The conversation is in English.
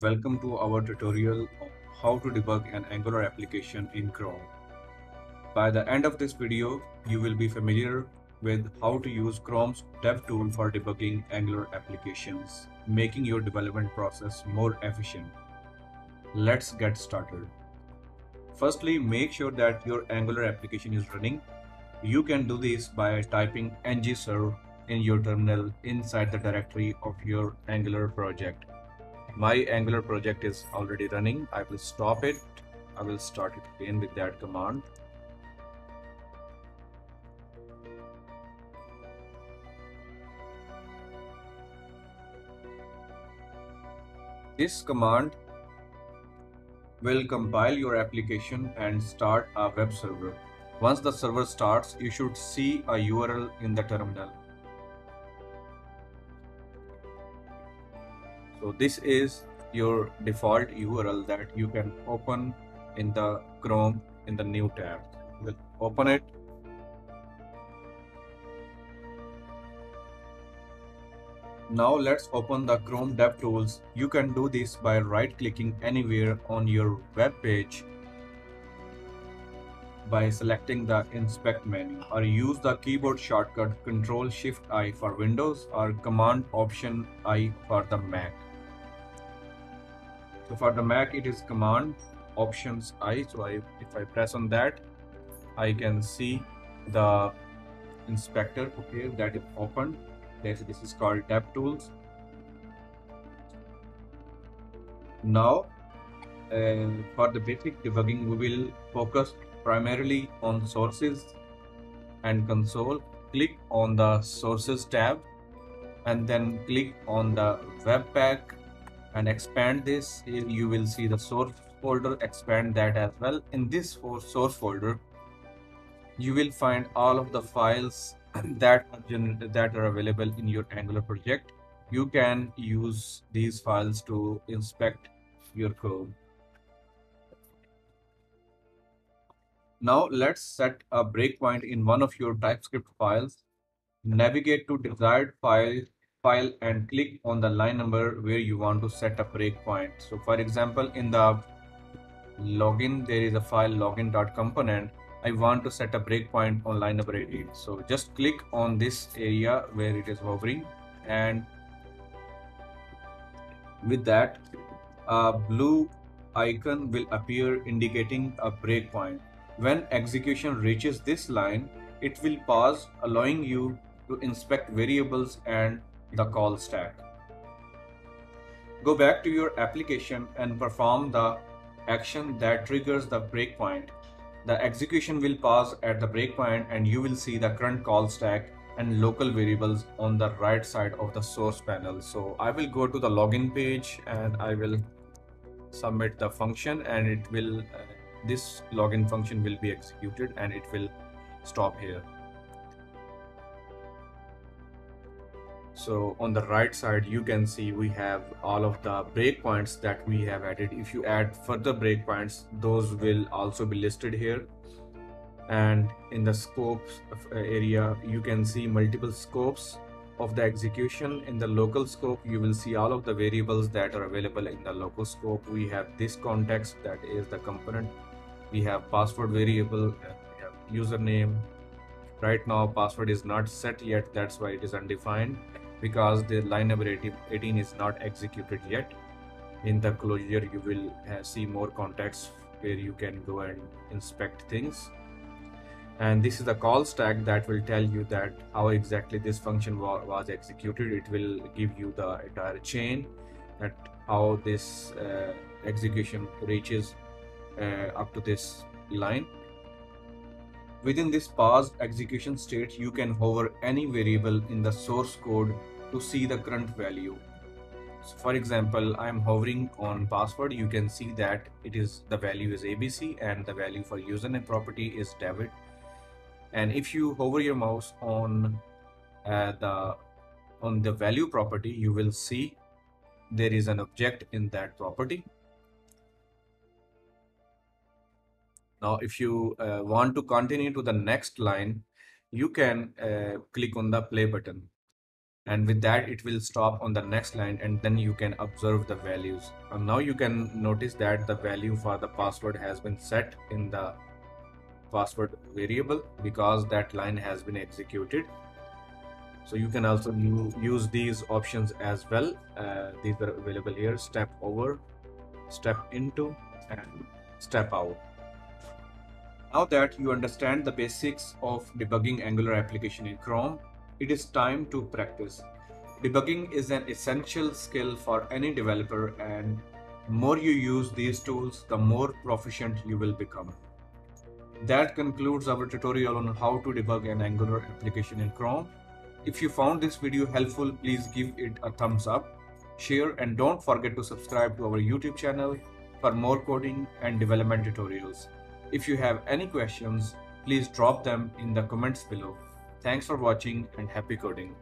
Welcome to our tutorial on how to debug an Angular application in Chrome. By the end of this video, you will be familiar with how to use Chrome's dev tool for debugging Angular applications, making your development process more efficient. Let's get started. Firstly, make sure that your Angular application is running. You can do this by typing ng-serve in your terminal inside the directory of your Angular project my angular project is already running. I will stop it. I will start it again with that command. This command will compile your application and start a web server. Once the server starts you should see a url in the terminal so this is your default url that you can open in the chrome in the new tab. We'll open it. Now let's open the chrome devtools you can do this by right clicking anywhere on your web page by selecting the inspect menu or use the keyboard shortcut Ctrl Shift I for Windows or Command Option I for the Mac. So for the Mac, it is Command Options I. So I, if I press on that, I can see the inspector. Okay, that is opened. This, this is called DevTools. Now, uh, for the basic debugging, we will focus primarily on sources and console. Click on the sources tab and then click on the webpack and expand this here you will see the source folder expand that as well. In this source folder you will find all of the files that are that are available in your angular project. You can use these files to inspect your code. Now let's set a breakpoint in one of your typescript files. Navigate to desired file file and click on the line number where you want to set a breakpoint. So for example, in the login, there is a file login.component. I want to set a breakpoint on line number 18. So just click on this area where it is hovering and with that, a blue icon will appear indicating a breakpoint. When execution reaches this line, it will pause allowing you to inspect variables and the call stack. Go back to your application and perform the action that triggers the breakpoint. The execution will pause at the breakpoint and you will see the current call stack and local variables on the right side of the source panel. So I will go to the login page and I will submit the function and it will, uh, this login function will be executed and it will stop here. So on the right side, you can see we have all of the breakpoints that we have added. If you add further breakpoints, those will also be listed here. And in the scopes uh, area, you can see multiple scopes of the execution. In the local scope, you will see all of the variables that are available in the local scope. We have this context that is the component. We have password variable, we have username. Right now, password is not set yet. That's why it is undefined because the line number 18 is not executed yet. In the closure you will uh, see more context where you can go and inspect things. And this is the call stack that will tell you that how exactly this function wa was executed. It will give you the entire chain that how this uh, execution reaches uh, up to this line Within this paused execution state, you can hover any variable in the source code to see the current value. So for example, I'm hovering on password. You can see that it is the value is ABC and the value for username property is David. And if you hover your mouse on uh, the on the value property, you will see there is an object in that property Now, if you uh, want to continue to the next line, you can uh, click on the play button. and with that it will stop on the next line and then you can observe the values. And now you can notice that the value for the password has been set in the password variable because that line has been executed. So you can also use these options as well. Uh, these are available here. Step over step into and step out now that you understand the basics of debugging angular application in chrome it is time to practice. Debugging is an essential skill for any developer and more you use these tools, the more proficient you will become. That concludes our tutorial on how to debug an Angular application in Chrome. If you found this video helpful, please give it a thumbs up, share and don't forget to subscribe to our YouTube channel for more coding and development tutorials. If you have any questions, please drop them in the comments below. Thanks for watching and happy coding.